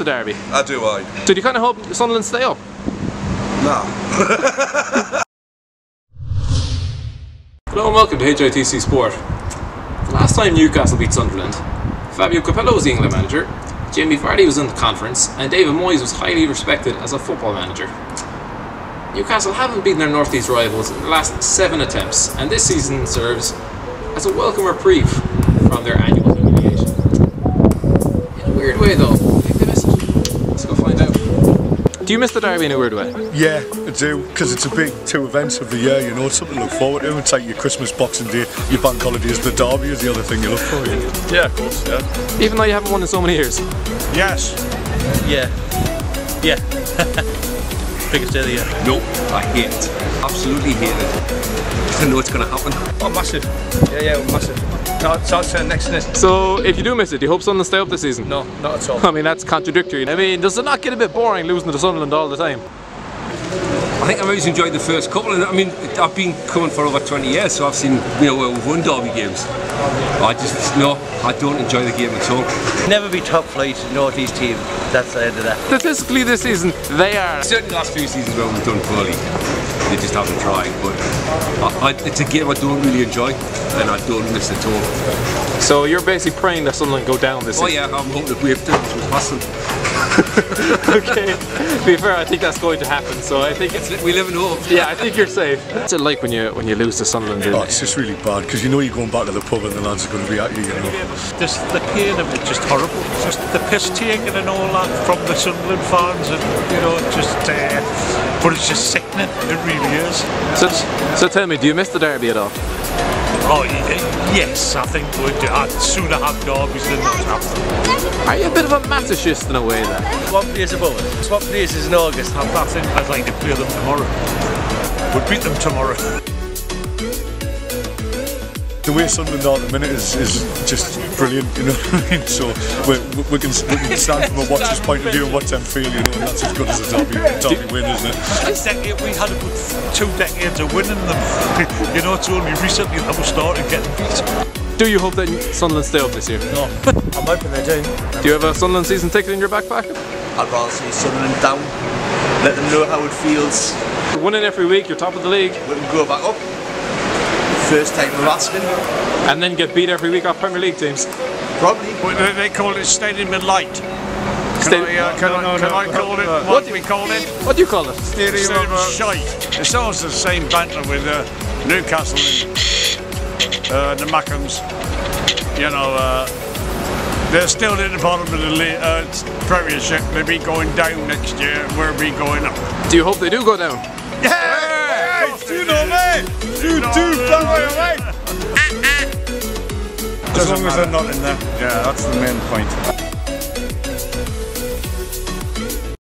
the derby? I do, I. Did you kind of hope Sunderland stay up? Nah. Hello and welcome to HITC Sport. The last time Newcastle beat Sunderland, Fabio Capello was the England manager, Jamie Vardy was in the conference, and David Moyes was highly respected as a football manager. Newcastle haven't beaten their Northeast rivals in the last seven attempts, and this season serves as a welcome reprieve from their annual humiliation. In a weird way though, I think they miss it. Let's go find out. Do you miss the derby in a weird way? Yeah, I do, because it's a big two events of the year, you know, it's something to look forward to. It's like your Christmas Boxing Day, your bank holiday is the derby is the other thing you look for. Yeah, Yeah, of course, yeah. Even though you haven't won in so many years. Yes. Yeah. Yeah. Biggest day of the year. No, I hate it. Absolutely hate it. I know it's going to happen. Oh, massive. Yeah, yeah, massive. No, it's turn next minute. So if you do miss it, do you hope Sunderland stay up this season? No, not at all. I mean, that's contradictory. I mean, does it not get a bit boring losing to Sunderland all the time? I think I've always enjoyed the first couple, I mean, I've been coming for over 20 years, so I've seen, you know, where we've won derby games. I just, no, I don't enjoy the game at all. Never be top flight Northeast team. That's the end of that. Statistically this season, they are. Certainly the last few seasons where we've done poorly, they just haven't tried, but I, I, it's a game I don't really enjoy, and I don't miss it at all. So you're basically praying that Sunderland go down this Oh season. yeah, I'm hoping that we have to pass them. okay. be fair, I think that's going to happen. So I think it's We live in hope. yeah, I think you're safe. What's it like when you when you lose to Sunderland? Oh, it's just really bad, because you know you're going back to the pub and the lads are going to be at you, you know. Just the pain of it, just horrible. Just the piss taking and all that from the Sunderland fans, and you know, just. Uh, but it's just sickening. It really is. So, so tell me, do you miss the derby at all? Oh yes, I think we'd I'd sooner have derbies than not have them. Are you a bit of a masochist in a way then? Swap days above it. Swap days is in August. I I think I'd like to play them tomorrow. We'd beat them tomorrow. The way Sunderland are at the minute is, is just brilliant, you know what I mean? So we, we, can, we can stand from a watcher's point of view and watch them feel, you know, and that's as good as a derby, derby win, isn't it? This decade we had a good two decades of winning them. you know, it's only recently that we started getting beat. Do you hope that Sunderland stay up this year? No, I'm hoping they do. Do you have a Sunderland season ticket in your back pocket? I'd rather see Sunderland down, let them know how it feels. Winning every week, you're top of the league, We can go back up. First time of asking, and then get beat every week off Premier League teams. probably. They- They call it Stadium in Light. Can Stadium- I, uh, can I, can I call it what do we call it? What do you call it? Stadium of Shite. It's almost the same banter with uh, Newcastle and uh, the Mackems. You know, uh, they're still in the bottom of the le- uh, Premiership. They'll be going down next year. We'll be going up. Do you hope they do go down? Yeah! you know me! You do, As long as they're not in there. Yeah, that's the main point.